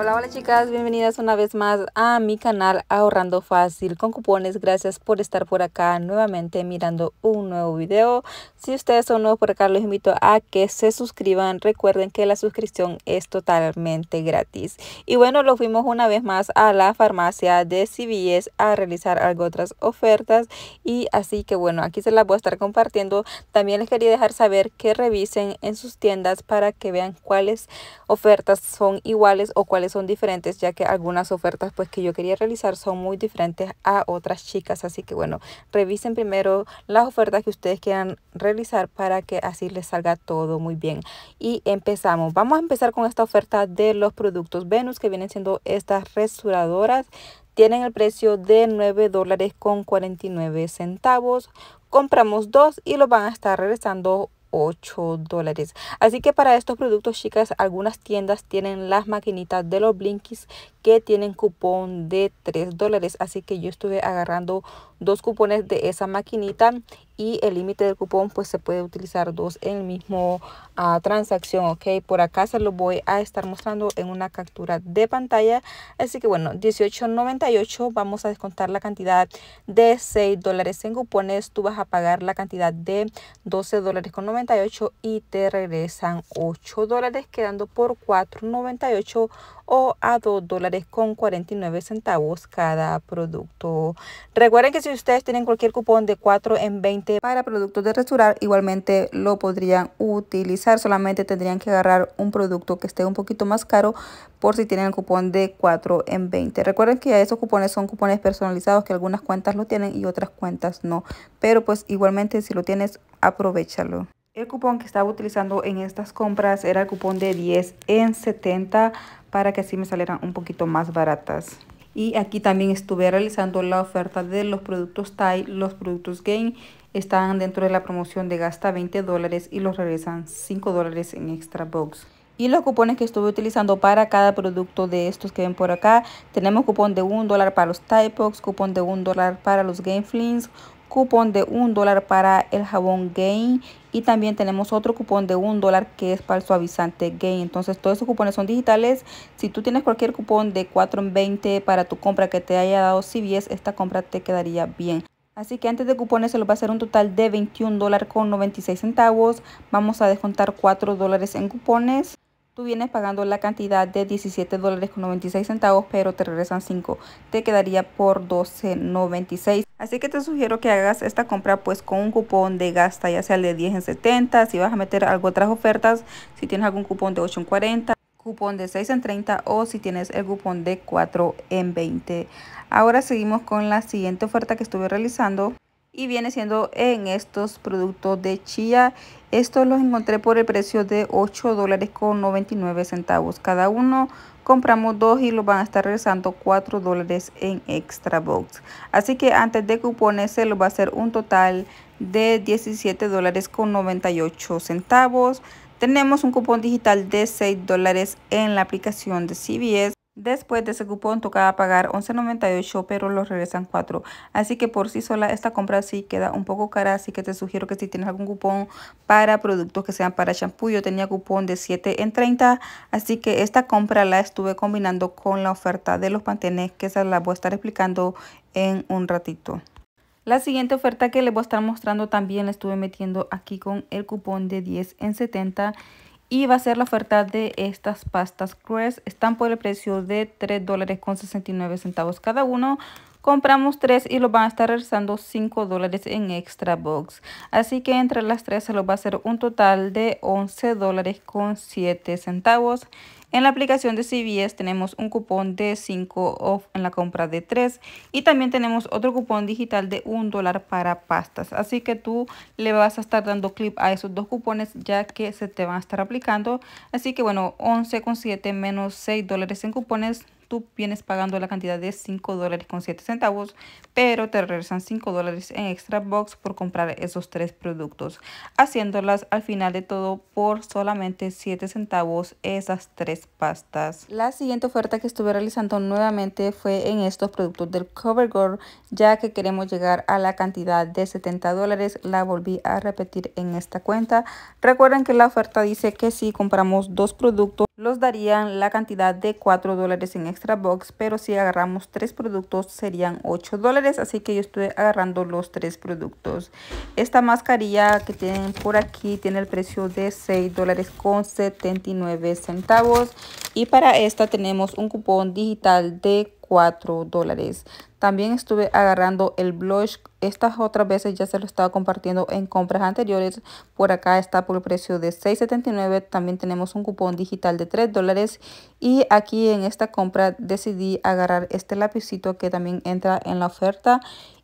Hola, hola chicas, bienvenidas una vez más a mi canal Ahorrando Fácil con cupones. Gracias por estar por acá nuevamente mirando un nuevo video. Si ustedes son nuevos por acá, los invito a que se suscriban. Recuerden que la suscripción es totalmente gratis. Y bueno, lo fuimos una vez más a la farmacia de CVS a realizar algo otras ofertas. Y así que bueno, aquí se las voy a estar compartiendo. También les quería dejar saber que revisen en sus tiendas para que vean cuáles ofertas son iguales o cuáles son diferentes ya que algunas ofertas pues que yo quería realizar son muy diferentes a otras chicas. Así que bueno revisen primero las ofertas que ustedes quieran realizar para que así les salga todo muy bien. Y empezamos. Vamos a empezar con esta oferta de los productos Venus que vienen siendo estas restauradoras. Tienen el precio de 9 dólares con 49 centavos. Compramos dos y los van a estar regresando 8 dólares. Así que para estos productos, chicas, algunas tiendas tienen las maquinitas de los Blinkies que tienen cupón de 3 dólares. Así que yo estuve agarrando dos cupones de esa maquinita y el límite del cupón pues se puede utilizar dos en el mismo uh, transacción ok por acá se lo voy a estar mostrando en una captura de pantalla. Así que bueno 18.98 vamos a descontar la cantidad de 6 dólares en cupones. Tú vas a pagar la cantidad de 12 dólares con 98 y te regresan 8 dólares quedando por 4.98 o a 2 dólares con 49 centavos cada producto. Recuerden que si ustedes tienen cualquier cupón de 4 en 20 para productos de restaurar, igualmente lo podrían utilizar. Solamente tendrían que agarrar un producto que esté un poquito más caro por si tienen el cupón de 4 en 20. Recuerden que esos cupones son cupones personalizados que algunas cuentas lo tienen y otras cuentas no. Pero pues igualmente si lo tienes, aprovechalo. El cupón que estaba utilizando en estas compras era el cupón de 10 en 70 para que así me salieran un poquito más baratas. Y aquí también estuve realizando la oferta de los productos Thai, los productos Gain. Están dentro de la promoción de gasta 20 dólares y los regresan 5 dólares en extra box. Y los cupones que estuve utilizando para cada producto de estos que ven por acá. Tenemos cupón de 1 dólar para los Box, cupón de 1 dólar para los Game Flings, cupón de un dólar para el jabón Gain y también tenemos otro cupón de un dólar que es para el suavizante Gain. Entonces todos esos cupones son digitales. Si tú tienes cualquier cupón de 4 en 20 para tu compra que te haya dado CVS, esta compra te quedaría bien. Así que antes de cupones se los va a hacer un total de 21 dólares con 96 centavos. Vamos a descontar 4 dólares en cupones. Tú vienes pagando la cantidad de 17 dólares con 96 centavos, pero te regresan 5. Te quedaría por 12.96. Así que te sugiero que hagas esta compra pues con un cupón de gasta, ya sea el de 10 en 70. Si vas a meter algo otras ofertas, si tienes algún cupón de 8 en 40, cupón de 6 en 30 o si tienes el cupón de 4 en 20. Ahora seguimos con la siguiente oferta que estuve realizando y viene siendo en estos productos de chía. Estos los encontré por el precio de 8 dólares con 99 centavos cada uno. Compramos dos y los van a estar regresando 4 dólares en extra box. Así que antes de cupones se los va a hacer un total de 17 dólares con 98 centavos. Tenemos un cupón digital de 6 dólares en la aplicación de CBS. Después de ese cupón tocaba pagar $11.98 pero los regresan 4. Así que por sí sola esta compra sí queda un poco cara. Así que te sugiero que si tienes algún cupón para productos que sean para shampoo. Yo tenía cupón de 7 en 30. Así que esta compra la estuve combinando con la oferta de los pantenes que se la voy a estar explicando en un ratito. La siguiente oferta que les voy a estar mostrando también la estuve metiendo aquí con el cupón de 10 en 70 y va a ser la oferta de estas pastas Crest. Están por el precio de 3 dólares con 69 centavos cada uno. Compramos 3 y los van a estar regresando 5 dólares en extra box. Así que entre las 3 se los va a hacer un total de 11 dólares con 7 centavos. En la aplicación de CVS tenemos un cupón de 5 off en la compra de 3 y también tenemos otro cupón digital de 1 dólar para pastas. Así que tú le vas a estar dando clip a esos dos cupones ya que se te van a estar aplicando. Así que bueno, 11,7 menos 6 dólares en cupones tú vienes pagando la cantidad de 5 dólares con 7 centavos, pero te regresan 5 dólares en extra box por comprar esos tres productos, haciéndolas al final de todo por solamente 7 centavos esas tres pastas. La siguiente oferta que estuve realizando nuevamente fue en estos productos del CoverGirl, ya que queremos llegar a la cantidad de 70 dólares, la volví a repetir en esta cuenta. Recuerden que la oferta dice que si compramos dos productos, los darían la cantidad de 4 dólares en extra box pero si agarramos tres productos serían 8 dólares así que yo estoy agarrando los tres productos esta mascarilla que tienen por aquí tiene el precio de 6 dólares con 79 centavos y para esta tenemos un cupón digital de 4 dólares. También estuve agarrando el blush. Estas otras veces ya se lo estaba compartiendo en compras anteriores. Por acá está por el precio de $6.79. También tenemos un cupón digital de 3 dólares. Y aquí en esta compra decidí agarrar este lapicito que también entra en la oferta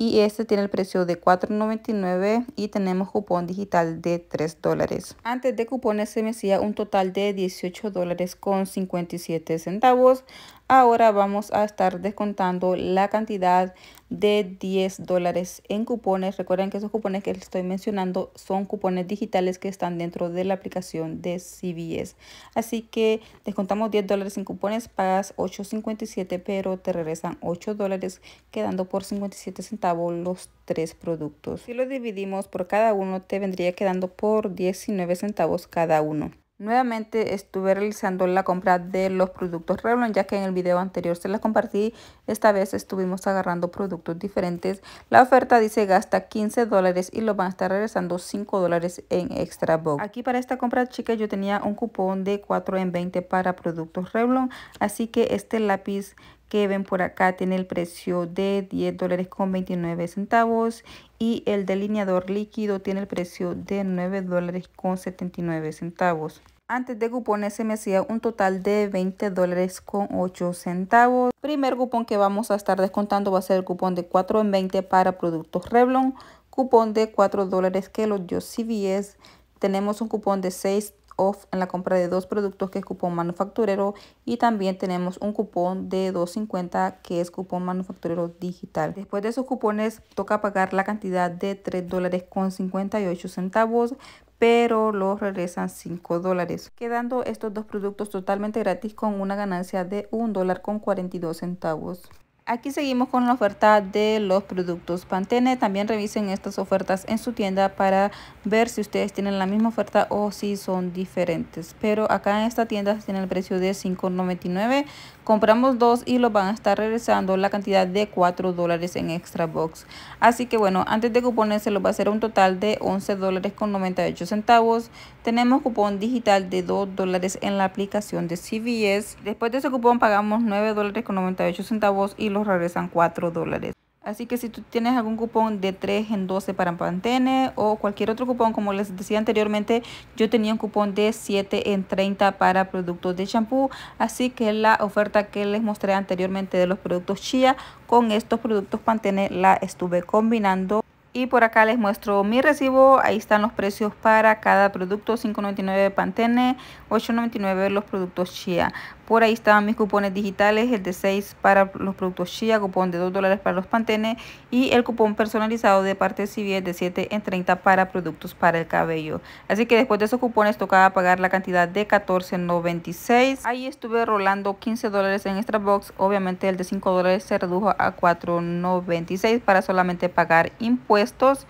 y este tiene el precio de $4.99 y tenemos cupón digital de 3 dólares. Antes de cupones se me hacía un total de 18 dólares con 57 centavos. Ahora vamos a estar descontando la cantidad de 10 dólares en cupones. Recuerden que esos cupones que les estoy mencionando son cupones digitales que están dentro de la aplicación de CVS. Así que descontamos 10 dólares en cupones, pagas 8.57 pero te regresan 8 dólares quedando por 57 centavos los tres productos. Si lo dividimos por cada uno te vendría quedando por 19 centavos cada uno. Nuevamente estuve realizando la compra de los productos Revlon ya que en el video anterior se las compartí. Esta vez estuvimos agarrando productos diferentes. La oferta dice gasta 15 dólares y lo van a estar regresando 5 dólares en extra box. Aquí para esta compra chica yo tenía un cupón de 4 en 20 para productos Revlon. Así que este lápiz que ven por acá tiene el precio de 10 dólares con 29 centavos y el delineador líquido tiene el precio de 9 dólares con 79 centavos. Antes de cupones se me hacía un total de 20 dólares con 8 centavos. Primer cupón que vamos a estar descontando va a ser el cupón de 4 en 20 para productos Revlon. Cupón de 4 dólares que los dio CVS. Tenemos un cupón de 6 off en la compra de dos productos que es cupón manufacturero y también tenemos un cupón de 2.50 que es cupón manufacturero digital. Después de esos cupones toca pagar la cantidad de 3 dólares con 58 centavos pero los regresan 5 dólares, quedando estos dos productos totalmente gratis con una ganancia de 1 dólar con 42 centavos. Aquí seguimos con la oferta de los productos Pantene. También revisen estas ofertas en su tienda para ver si ustedes tienen la misma oferta o si son diferentes. Pero acá en esta tienda tiene el precio de $5.99. Compramos dos y los van a estar regresando la cantidad de 4 dólares en extra box. Así que bueno, antes de cupones se los va a hacer un total de 11 dólares con 98 centavos. Tenemos cupón digital de 2 dólares en la aplicación de CVS. Después de ese cupón pagamos 9 dólares con 98 centavos y los regresan 4 dólares. Así que si tú tienes algún cupón de 3 en 12 para Pantene o cualquier otro cupón, como les decía anteriormente, yo tenía un cupón de 7 en 30 para productos de shampoo. Así que la oferta que les mostré anteriormente de los productos Chia con estos productos Pantene la estuve combinando. Y por acá les muestro mi recibo, ahí están los precios para cada producto, 5.99 Pantene, 8.99 los productos Chia. Por ahí estaban mis cupones digitales, el de 6 para los productos Chia, cupón de 2 dólares para los Pantene y el cupón personalizado de parte civil de 7 en 30 para productos para el cabello. Así que después de esos cupones tocaba pagar la cantidad de 14.96. Ahí estuve rolando 15 dólares en extra box, obviamente el de 5 dólares se redujo a 4.96 para solamente pagar impuestos.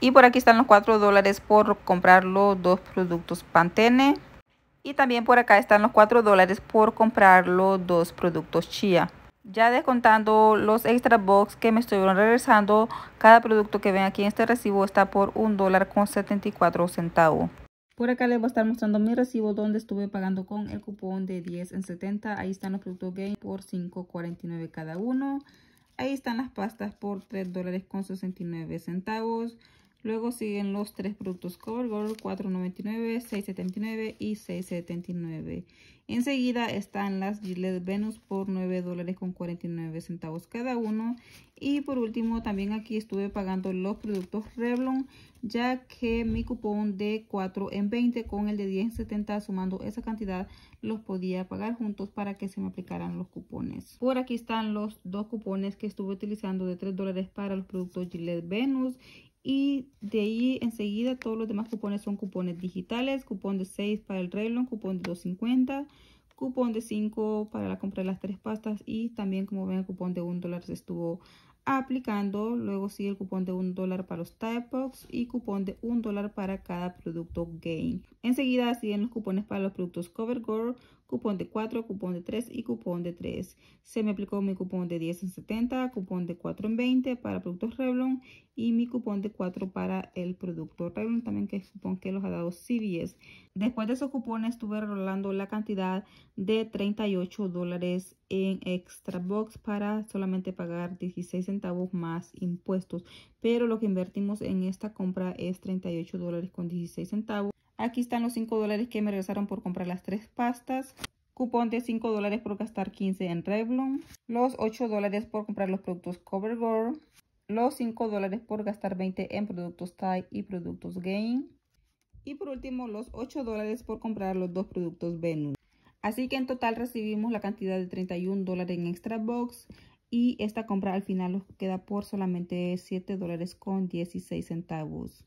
Y por aquí están los 4 dólares por comprar los dos productos Pantene. Y también por acá están los 4 dólares por comprar los dos productos Chia. Ya descontando los extra box que me estuvieron regresando, cada producto que ven aquí en este recibo está por un dólar con 74 centavos. Por acá les voy a estar mostrando mi recibo donde estuve pagando con el cupón de 10 en 70. Ahí están los productos Game por 5.49 cada uno. Ahí están las pastas por 3 dólares con 69 centavos. Luego siguen los tres productos CoverGirl, 4.99, 6.79 y 6.79. Enseguida están las Gillette Venus por 9 dólares con 49 centavos cada uno. Y por último también aquí estuve pagando los productos Revlon ya que mi cupón de 4 en 20 con el de 10 en 70 sumando esa cantidad los podía pagar juntos para que se me aplicaran los cupones. Por aquí están los dos cupones que estuve utilizando de 3 dólares para los productos Gillette Venus y de ahí enseguida todos los demás cupones son cupones digitales. Cupón de 6 para el Revlon, cupón de 2.50, cupón de 5 para la compra de las tres pastas y también como ven el cupón de 1 dólar se estuvo aplicando. Luego sigue el cupón de 1 dólar para los Box y cupón de 1 dólar para cada producto Gain. Enseguida siguen los cupones para los productos CoverGirl, cupón de 4, cupón de 3 y cupón de 3. Se me aplicó mi cupón de 10 en 70, cupón de 4 en 20 para productos Revlon y mi cupón de 4 para el producto Revlon también que es cupón que los ha dado CVS. Después de esos cupones estuve rolando la cantidad de 38 dólares en extra box para solamente pagar 16 centavos más impuestos. Pero lo que invertimos en esta compra es 38 dólares con 16 centavos. Aquí están los 5 dólares que me regresaron por comprar las tres pastas. Cupón de 5 dólares por gastar 15 en Revlon. Los 8 dólares por comprar los productos CoverGirl. Los 5 dólares por gastar 20 en productos Thai y productos Gain. Y por último los 8 dólares por comprar los dos productos Venus. Así que en total recibimos la cantidad de 31 dólares en extra box. Y esta compra al final nos queda por solamente 7 dólares con 16 centavos.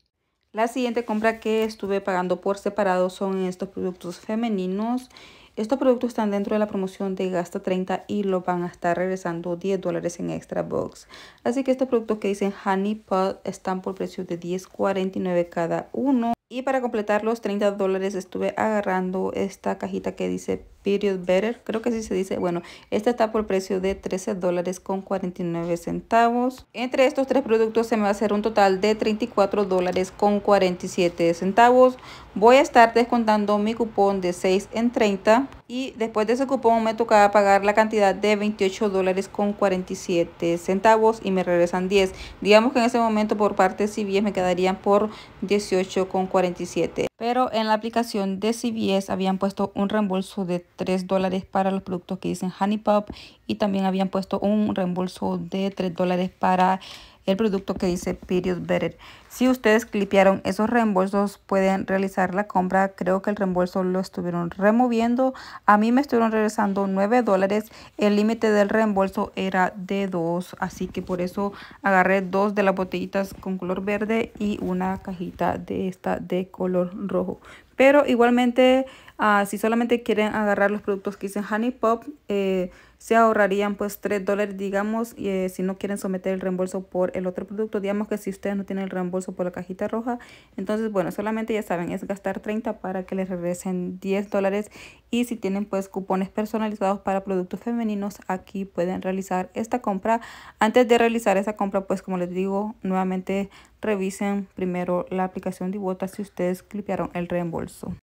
La siguiente compra que estuve pagando por separado son estos productos femeninos. Estos productos están dentro de la promoción de Gasta 30 y lo van a estar regresando 10 dólares en extra box. Así que estos productos que dicen Honey Pot están por precio de 10.49 cada uno. Y para completar los 30 dólares estuve agarrando esta cajita que dice Period Better. Creo que así se dice. Bueno, esta está por precio de 13 dólares con 49 centavos. Entre estos tres productos se me va a hacer un total de 34 dólares con 47 centavos. Voy a estar descontando mi cupón de 6 en 30. Y después de ese cupón me tocaba pagar la cantidad de 28 dólares con 47 centavos y me regresan 10. Digamos que en ese momento por parte CBS me quedarían por 18 con 47. Pero en la aplicación de CBS habían puesto un reembolso de 3 dólares para los productos que dicen Honey Pop y también habían puesto un reembolso de 3 dólares para el producto que dice Period Better. Si ustedes clipearon esos reembolsos, pueden realizar la compra. Creo que el reembolso lo estuvieron removiendo. A mí me estuvieron regresando 9 dólares. El límite del reembolso era de 2. Así que por eso agarré dos de las botellitas con color verde y una cajita de esta de color rojo. Pero igualmente, uh, si solamente quieren agarrar los productos que dicen Honey Pop, eh, se ahorrarían pues 3 dólares, digamos, y, eh, si no quieren someter el reembolso por el otro producto. Digamos que si ustedes no tienen el reembolso por la cajita roja, entonces, bueno, solamente ya saben, es gastar 30 para que les regresen 10 dólares. Y si tienen pues cupones personalizados para productos femeninos, aquí pueden realizar esta compra. Antes de realizar esa compra, pues como les digo, nuevamente revisen primero la aplicación de Iwota si ustedes clipearon el reembolso.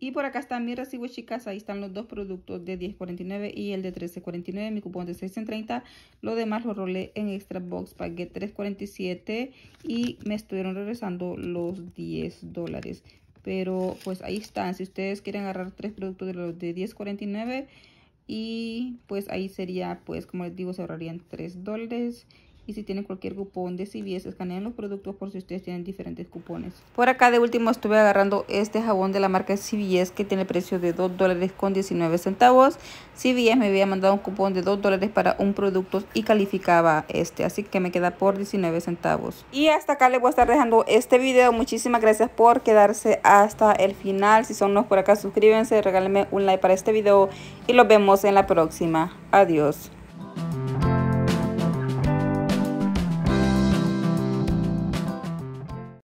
Y por acá están mis recibos, chicas. Ahí están los dos productos de 10.49 y el de 13.49. Mi cupón de 6.30. Lo demás lo rolé en Extra Box. Pagué 3.47 y me estuvieron regresando los 10 dólares. Pero pues ahí están. Si ustedes quieren agarrar tres productos de los de 10.49 y pues ahí sería, pues como les digo, se ahorrarían 3 dólares. Y si tienen cualquier cupón de CVS, escanean los productos por si ustedes tienen diferentes cupones. Por acá de último estuve agarrando este jabón de la marca CVS que tiene precio de 2 dólares con 19 centavos. CVS me había mandado un cupón de 2 dólares para un producto y calificaba este. Así que me queda por 19 centavos. Y hasta acá les voy a estar dejando este video. Muchísimas gracias por quedarse hasta el final. Si son nuevos por acá, suscríbanse, regálenme un like para este video y los vemos en la próxima. Adiós.